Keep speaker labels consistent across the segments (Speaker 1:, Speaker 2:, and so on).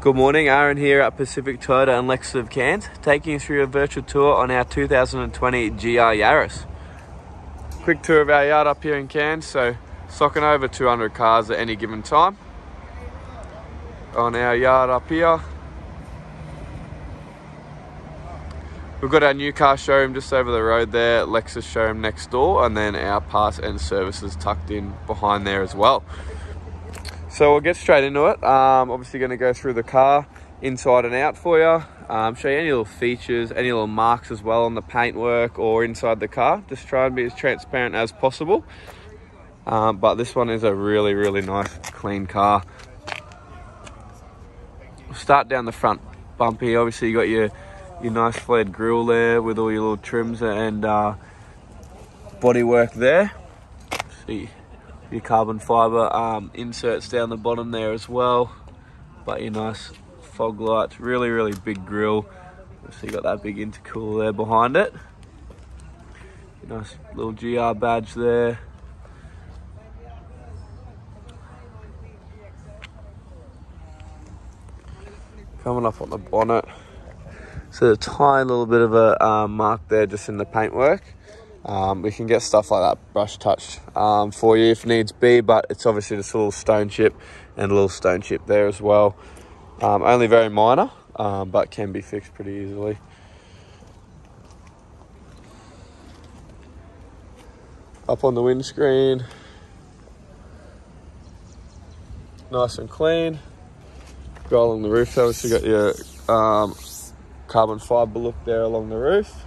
Speaker 1: Good morning, Aaron here at Pacific Toyota and Lexus of Cairns, taking you through a virtual tour on our 2020 GR Yaris. Quick tour of our yard up here in Cairns, so stocking over 200 cars at any given time. On our yard up here, we've got our new car showroom just over the road there, Lexus showroom next door, and then our parts and services tucked in behind there as well. So we'll get straight into it. Um, obviously going to go through the car inside and out for you. Um, show you any little features, any little marks as well on the paintwork or inside the car. Just try and be as transparent as possible. Um, but this one is a really, really nice, clean car. We'll start down the front bumpy. Obviously you got your, your nice flared grille there with all your little trims and uh, bodywork there. See your carbon fibre um, inserts down the bottom there as well. But your nice fog lights, really, really big grill. So you got that big intercooler there behind it. Your nice little GR badge there. Coming up on the bonnet. So a tiny little bit of a um, mark there just in the paintwork. Um, we can get stuff like that brush touched um, for you if needs be, but it's obviously just a little stone chip and a little stone chip there as well. Um, only very minor, um, but can be fixed pretty easily. Up on the windscreen, nice and clean. Go along the roof, obviously got your um, carbon fibre look there along the roof.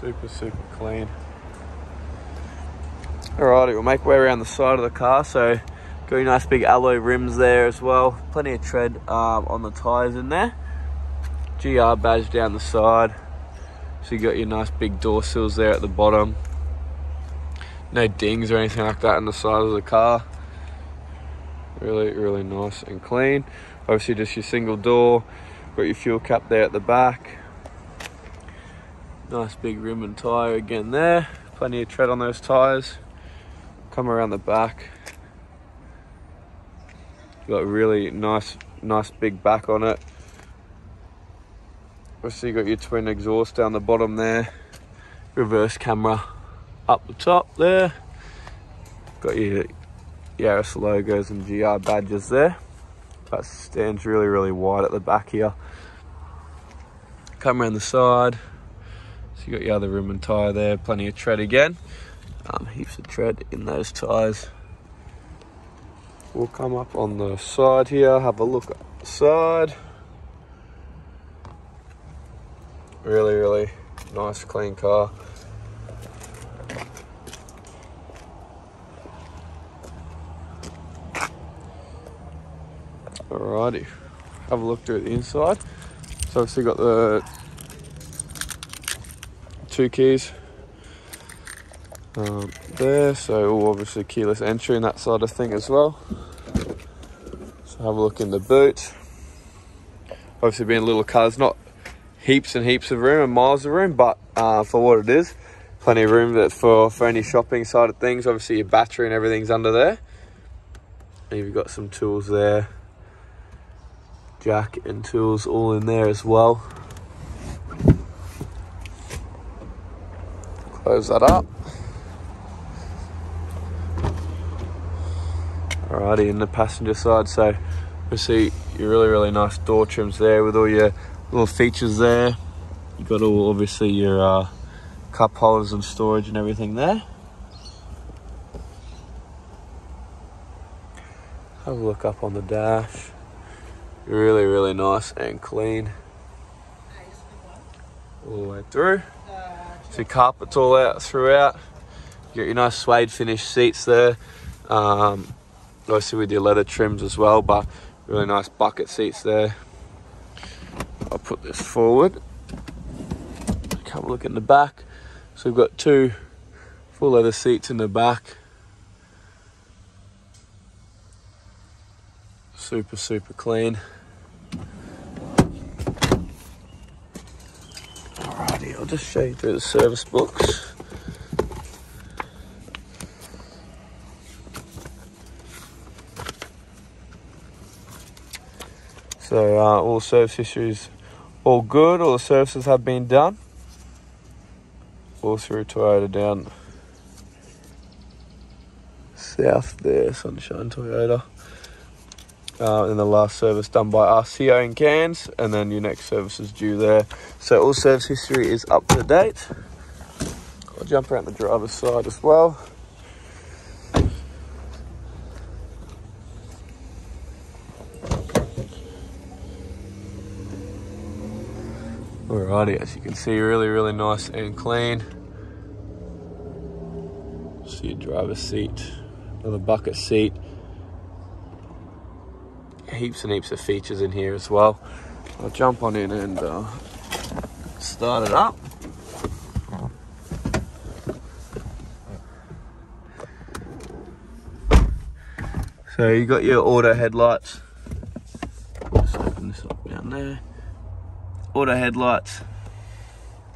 Speaker 1: Super super clean. Alrighty we'll make way around the side of the car so got your nice big alloy rims there as well. Plenty of tread um, on the tires in there. GR badge down the side. So you got your nice big door sills there at the bottom. No dings or anything like that on the side of the car. Really really nice and clean. Obviously just your single door. Got your fuel cap there at the back Nice big rim and tyre again there. Plenty of tread on those tyres. Come around the back. Got really nice, nice big back on it. Obviously got your twin exhaust down the bottom there. Reverse camera up the top there. Got your Yaris logos and GR badges there. That stands really, really wide at the back here. Come around the side. So you got your other rim and tyre there, plenty of tread again. Um, heaps of tread in those tyres. We'll come up on the side here, have a look at the side. Really, really nice, clean car. Alrighty, have a look through the inside. So obviously got the two keys um, there, so obviously keyless entry and that sort of thing as well. So have a look in the boot. Obviously being a little car, there's not heaps and heaps of room and miles of room, but uh, for what it is, plenty of room that for, for any shopping side of things. Obviously your battery and everything's under there. And you've got some tools there. Jack and tools all in there as well. Close that up. Alrighty, in the passenger side, so we see your really, really nice door trims there with all your little features there. You've got all, obviously, your uh, cup holders and storage and everything there. Have a look up on the dash. Really, really nice and clean. All the way through. Carpets all out throughout. You got your nice suede finish seats there. Um, obviously with your leather trims as well, but really nice bucket seats there. I'll put this forward. Have a look in the back. So we've got two full leather seats in the back. Super, super clean. I'll just show you through the service books. So uh, all service issues, all good, all the services have been done. All through Toyota down south there, Sunshine Toyota. Uh, and the last service done by here in Cairns, and then your next service is due there. So all service history is up to date. I'll jump around the driver's side as well. Alrighty, as you can see, really, really nice and clean. See your driver's seat, another bucket seat. Heaps and heaps of features in here as well. I'll jump on in and uh, start it up. So you got your auto headlights. Just open this up down there auto headlights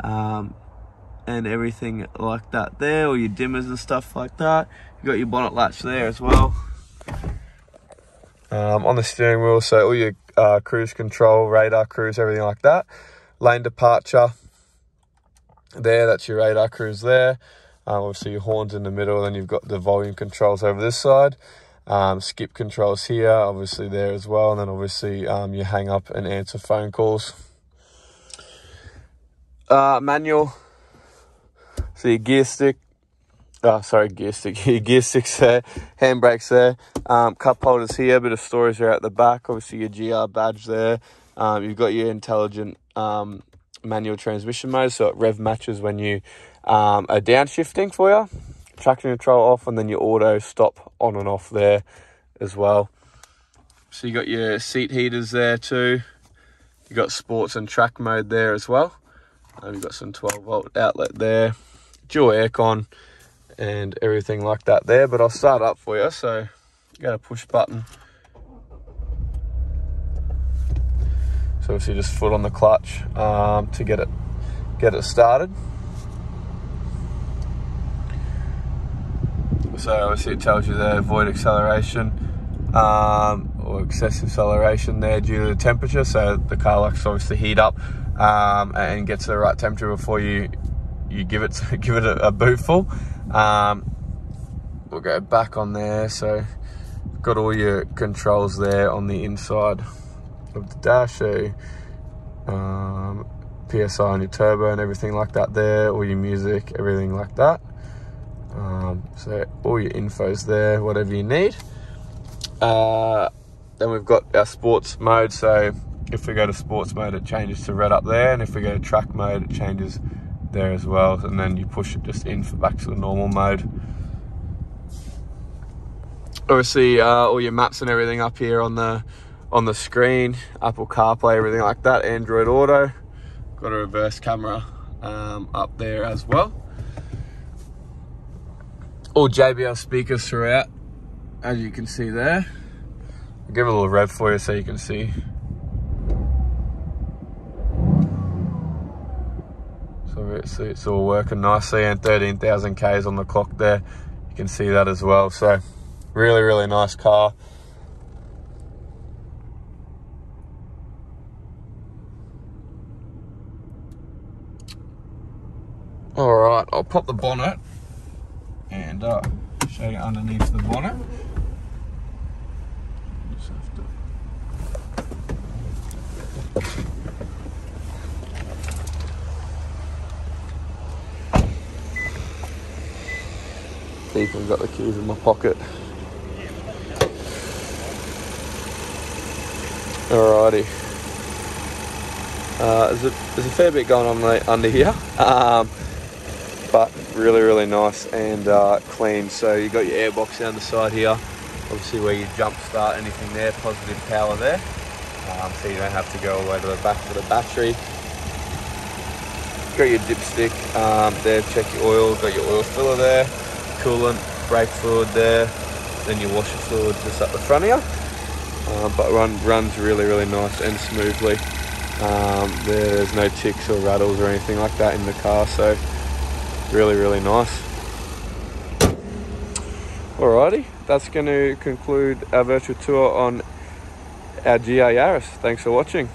Speaker 1: um, and everything like that there, or your dimmers and stuff like that. You got your bonnet latch there as well. Um, on the steering wheel, so all your uh, cruise control, radar cruise, everything like that. Lane departure there, that's your radar cruise there. Um, obviously your horns in the middle, then you've got the volume controls over this side. Um, skip controls here, obviously there as well, and then obviously um, you hang up and answer phone calls uh, manual. So your gear stick, oh, sorry, gear stick, here, gear sticks there, handbrakes there, um, cup holders here, bit of storage there at the back, obviously your GR badge there. Um, you've got your intelligent um, manual transmission mode, so it rev matches when you um, are downshifting for you. Traction control off, and then your auto stop on and off there as well. So you got your seat heaters there too. You got sports and track mode there as well. Um, you've got some 12 volt outlet there, dual aircon and everything like that there. But I'll start up for you. So you got a push button. So obviously just foot on the clutch um, to get it get it started. So obviously it tells you there avoid acceleration um, or excessive acceleration there due to the temperature. So the car likes to obviously heat up um, and get to the right temperature before you you give it give it a, a bootful. Um, we'll go back on there. So got all your controls there on the inside of the dash. So um, PSI on your turbo and everything like that there, all your music, everything like that. Um, so all your info's there, whatever you need. Uh, then we've got our sports mode. So if we go to sports mode, it changes to red up there, and if we go to track mode, it changes there as well. And then you push it just in for back to the normal mode. Obviously, uh, all your maps and everything up here on the on the screen, Apple CarPlay, everything like that, Android Auto. Got a reverse camera um, up there as well. All JBL speakers throughout, as you can see there. I'll give it a little rev for you so you can see it's, it's all working nicely and 13,000 Ks on the clock there. You can see that as well. So really, really nice car. All right, I'll pop the bonnet and uh, show you underneath the bonnet. Ethan got the keys in my pocket. Alrighty. Uh, there's, a, there's a fair bit going on under here, um, but really, really nice and uh, clean. So you've got your airbox down the side here, obviously where you jump start anything there, positive power there, um, so you don't have to go all the way to the back of the battery. Got your dipstick um, there, check your oil, got your oil filler there coolant, brake fluid there, then your washer fluid just up the front here. Uh, but run runs really, really nice and smoothly. Um, there's no ticks or rattles or anything like that in the car, so really, really nice. Alrighty, that's going to conclude our virtual tour on our GR Yaris. Thanks for watching.